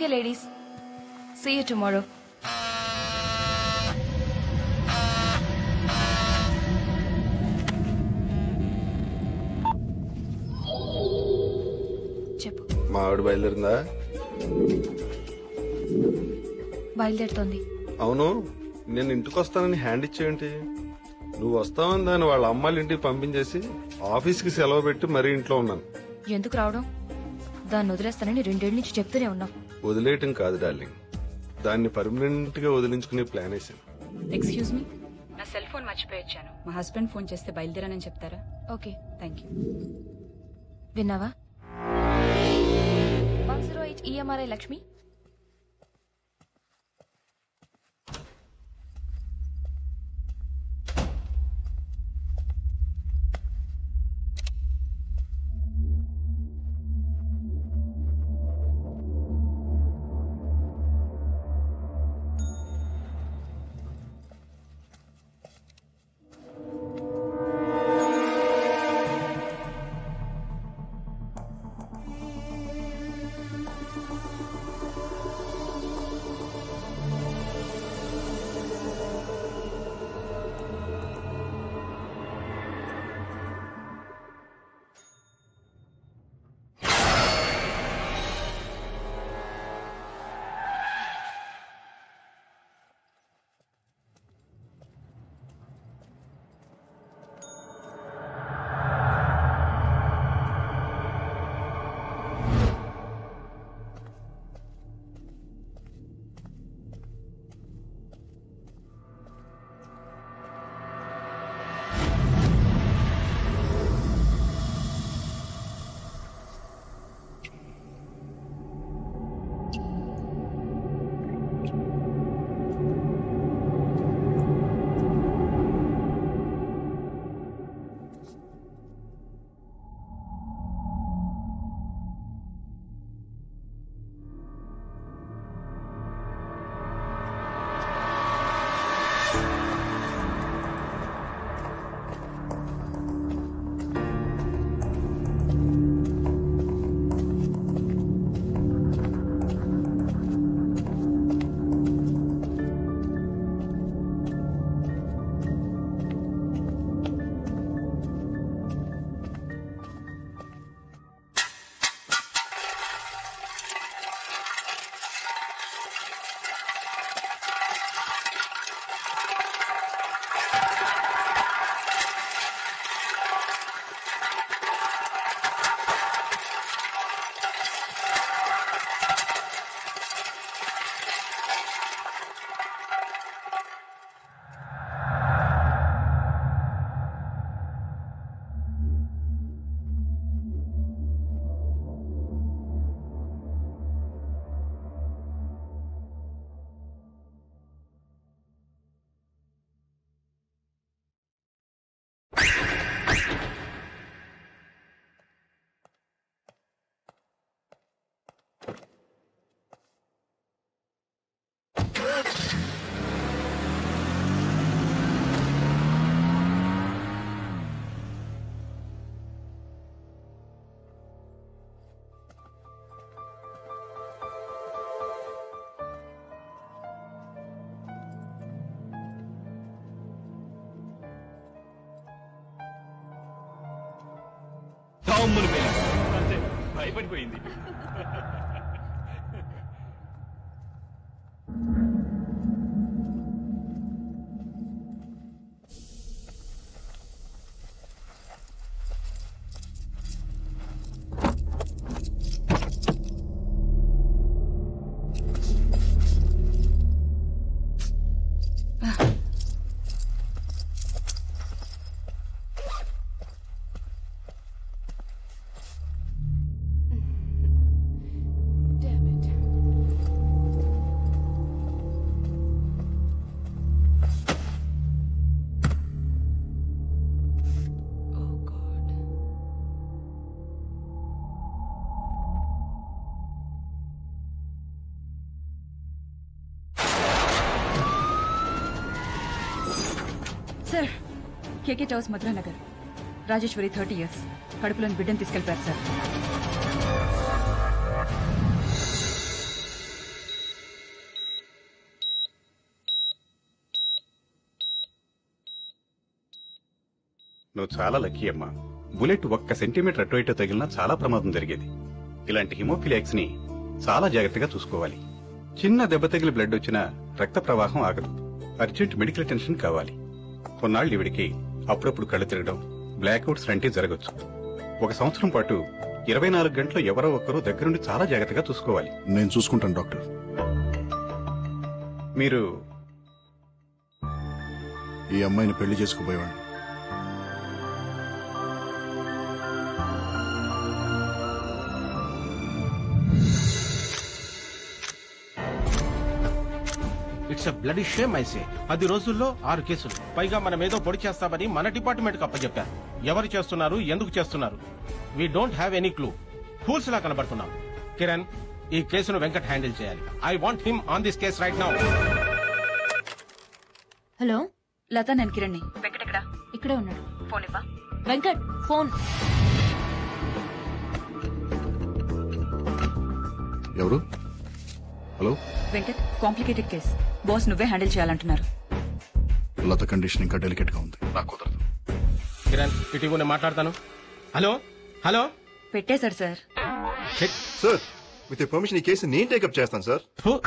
Okay, ladies. See you tomorrow. చెప్పు. మా ఆవిడ బయలుదేరిందా? బయలుదేరుతోంది. అవును. నేను ఇంటికి వస్తానని హ్యాండ్ ఇచ్చేయంటి నువ్వు వస్తావని దాన్ని వాళ్ళ అమ్మాయిల ఇంటికి పంపించేసి ఆఫీస్కి సెలవు పెట్టి మరీ ఇంట్లో ఉన్నాను. ఎందుకు రావడం? దాన్ని వదిలేస్తానని రెండేళ్ళ నుంచి చెప్తూనే ఉన్నాం. వదిలేయటం కాదు డార్లింగ్. దాన్ని పర్మనెంట్గా వదిలించుకునే ప్లాన్ వేసాను ఎక్స్క్యూజ్ మీ నా సెల్ ఫోన్ మర్చిపోయొచ్చాను. మా హస్బెండ్ ఫోన్ చేస్తే బయలుదేరానని చెప్తారా? ఓకే. థ్యాంక్ యూ విన్నావా? One zero eight EMRI Lakshmi? టామ్ముని పేలింది. అంతే భయపడిపోయింది sir KK towers Madhuranagar Rajeshwari thirty years కడుపులోని బిడ్డను తీసుకెళ్ళిపోయారు సార్ నువ్వు చాలా లక్కీ అమ్మా. బుల్లెట్ ఒక్క సెంటీమీటర్ అటు ఇటు తగిలినా చాలా ప్రమాదం జరిగేది. ఇలాంటి హిమోఫిలియాక్స్ని చాలా జాగ్రత్తగా చూసుకోవాలి. చిన్న దెబ్బ తగిలి బ్లడ్ వచ్చినా రక్త ప్రవాహం ఆగదు. అర్జెంట్ మెడికల్ అటెన్షన్ కావాలి. కొన్నాళ్ళు ఇవిడికి అప్పుడప్పుడు కళ్ళు తిరగడం బ్లాక్అవుట్స్ లాంటివి జరగచ్చు. ఒక సంవత్సరం పాటు ఇరవై నాలుగు గంటలు ఎవరో ఒకరు దగ్గరుండి చాలా జాగ్రత్తగా చూసుకోవాలి. నేను చూసుకుంటాను డాక్టర్. మీరు ఈ అమ్మాయిని పెళ్ళి చేసుకుపోయేవాడిని. ఇట్స్ అ బ్లడీ షేమ్ ఐసే పది రోజుల్లో ఆరు కేసులు. పైగా మనం ఏదో పొడి చేస్తామని మన డిపార్ట్మెంట్కి అప్పచెప్పారు ఎవరు చేస్తున్నారు? ఎందుకు చేస్తున్నారు? We don't have any clue fools లా కనబడుతున్నాం. కిరణ్ ఈ కేసును వెంకట్ హ్యాండిల్ చేయాలి. I want him on this case right now hello? Latha నేను కిరణ్ని. వెంకట్ ఎక్కడ? ఇక్కడే ఉన్నాడు. ఫోన్ ఇవ్వా? వెంకట్ ఫోన్. ఎవరు? Hello? Venkat complicated case boss నువ్వే హ్యాండిల్ చేయాలంటున్నారు. లత కండిషన్ ఇంకా డెలికేట్గా ఉంది. నాకు కుదరదు. కిరణ్ ఇటీవల నేను మాట్లాడతాను. హలో? హలో? పెట్టేశారు సార్. సార్ విత్ పర్మిషన్ ఈ కేసు నేను టేకప్ చేస్తాను సార్. ఫు.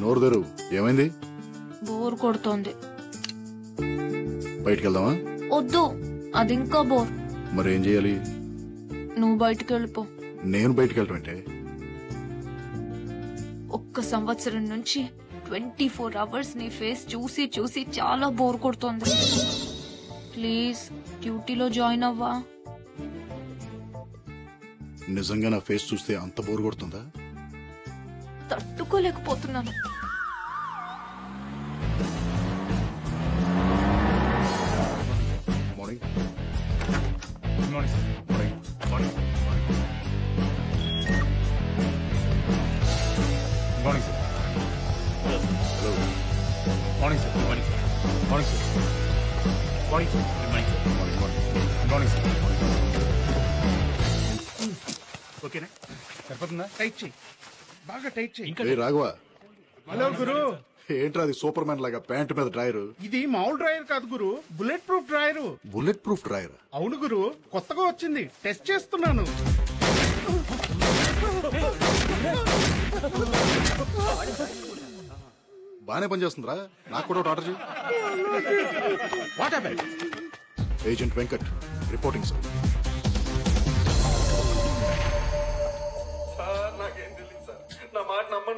నోరు తెరు. ఏమైంది? బోర్ కొడుతోంది. బయటికి వెళ్దామా వద్దు. అది ఇంకా బోర్. మరి ఏం చేయాలి? నువ్వు బయటికి వెళ్ళిపో. నేను బయటికి వెళ్ళటం అంటే? ఒక్క సంవత్సరం నుంచి ట్వంటీ ఫోర్ అవర్స్ నీ ఫేస్ చూసి చూసి చాలా బోర్ కొడుతోంది. ప్లీజ్ డ్యూటీలో జాయిన్ అవ్వా. నిజంగా నా ఫేస్ చూస్తే అంత బోర్ కొడుతుందా? తట్టుకోలేకపోతున్నాను. ఓకేనా? సరిపోతుందా? టైట్ చెయ్యి బాగా టైట్ చెయ్యి ఇంకా ఏ రాఘవ. హలో గురు. ఏంట్రా అది సూపర్ మ్యాన్ లాగా ప్యాంట్ మీద డ్రాయర్? ఇది మామూలు డ్రైవర్ కాదు గురు. Bullet proof driver bullet proof drawer? అవును గురు. కొత్తగా వచ్చింది. టెస్ట్ చేస్తున్నాను. బానే పనిచేస్తుందిరా. నాకు కూడా ఒకటి ఆర్డర్ చేయి what happen agent Venkat reporting sir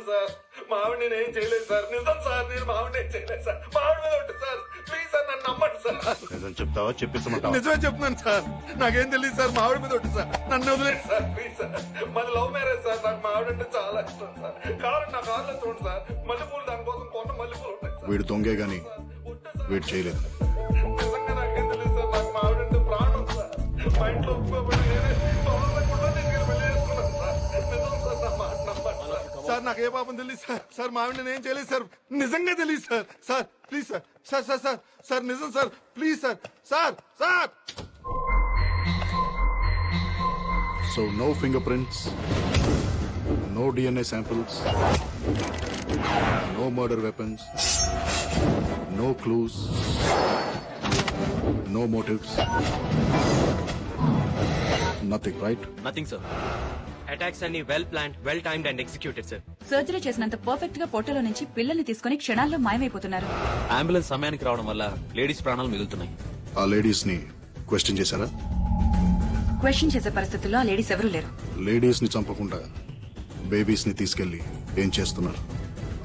sir. మా ఆవిడ నేను ఏం చేయలేదు సార్. నిజం సార్ నేను మా ఆవిడ ఏం చేయలేదు సార్. మా ఆవిడ మీద ఉంటుంది సార్ ప్లీజ్ సార్ నన్ను నమ్మండి సార్. నిజం చెప్తావా? చెప్పిస్తామంటావా? నిజమే చెప్తున్నాను సార్. నాకేం తెలియదు సార్ మా ఆవిడ మీద ఉంటుంది సార్. నన్ను వదిలేదు సార్ ప్లీజ్ సార్. మాది లవ్ మ్యారేజ్ సార్. నాకు మా ఆవిడ అంటే చాలా ఇష్టం సార్. కావాలంటే నా కార్లో చూడండి సార్. మల్లెపూలు దానికోసం కొన్న మల్లెపూలు ఉంటాయి సార్. వీడు దొంగే గాని వీడు చేయలేదు. నిజంగా నాకేం తెలియదు సార్. నాకు మా ఆవిడ అంటే ప్రాణం సార్. మా ఇంట్లో ఒప్పుకోబడి సార్ సార్ నాకు ఏ పాపం తెలియదు సార్ సార్ మా ఆవిడ నేను చేయలేదు సార్ నిజంగా తెలియదు sir sir please sir sir sir sir sir నిజం sir please sir sir sir so no finger prints no DNA samples no murder weapons no clues no motives nothing right nothing sir attacks అన్ని well plan well timed and executed sir surgery చేసినంత పర్ఫెక్ట్గా పొట్టలో నుంచి పిల్లల్ని తీసుకుని క్షణాల్లో మాయమైపోతున్నారు. Ambulance సమయానికి రావడం వల్ల లేడీస్ ప్రాణాలు మిగులుతున్నాయి. ఆ లేడీస్ని క్వశ్చన్ చేశారా? క్వశ్చన్ చేసే పరిస్థితుల్లో ఆ లేడీస్ ఎవరూ లేరు. లేడీస్ని చంపకుండా బేబీస్ని తీసుకెళ్ళి ఏం చేస్తున్నారు?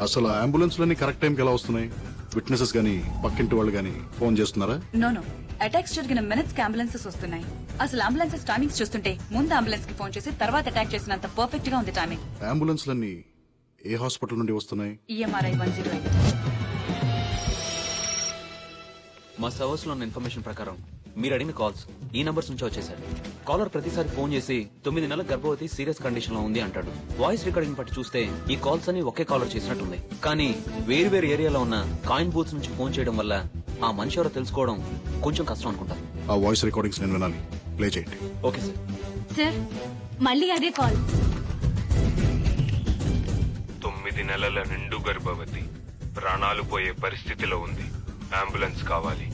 అసలు ఆ అంబులెన్స్ లన్నీ కరెక్ట్ టైంకి ఎలా వస్తున్నాయి? విట్నెసెస్ గానీ పక్కింటి వాళ్ళు గానీ ఫోన్ చేస్తున్నారా? నో నో అటాక్స్ జరిగిన మినిట్స్కి అంబులెన్సెస్ వస్తున్నాయి. అసలు అంబులెన్సెస్ టైమింగ్స్ చూస్తుంటే ముందు అంబులెన్స్కి ఫోన్ చేసి తర్వాత అటాక్ చేసినంత పర్ఫెక్ట్గా ఉంది టైమింగ్ అంబులెన్స్ లన్నీ ఏ హాస్పిటల్ నుండి వస్తున్నాయి? ఈఎంఆర్ఐ వన్ జీరో ఎయిట్ మా సర్వర్స్లో ఉన్న ఇన్ఫర్మేషన్ ప్రకారం మీరు అడిగిన కాల్స్ ఈ నంబర్స్ నుంచి వచ్చేసారు కాలర్ ప్రతిసారి ఫోన్ చేసి తొమ్మిది నెలల గర్భవతి సీరియస్ కండిషన్లో ఉంది అంటాడు. వాయిస్ రికార్డింగ్ బట్టి చూస్తే ఈ కాల్స్ అన్ని ఒకే కాలర్ చేసినట్టుంది. కానీ వేరు వేరు ఏరియాలో ఉన్న కాయిన్ బూత్స్ నుంచి ఫోన్ చేయడం వల్ల ఆ మనిషి ఎవరో తెలుసుకోవడం కొంచెం కష్టం అనుకుంటా ఆ వాయిస్ రికార్డింగ్స్ నేను వినాలి. ప్లే చేయండి. Okay sir. సార్ మళ్ళీ అదే కాల్. తొమ్మిది నెలల నిండు గర్భవతి. ప్రాణాలు పోయే పరిస్థితిలో ఉంది. అంబులెన్స్ కావాలి.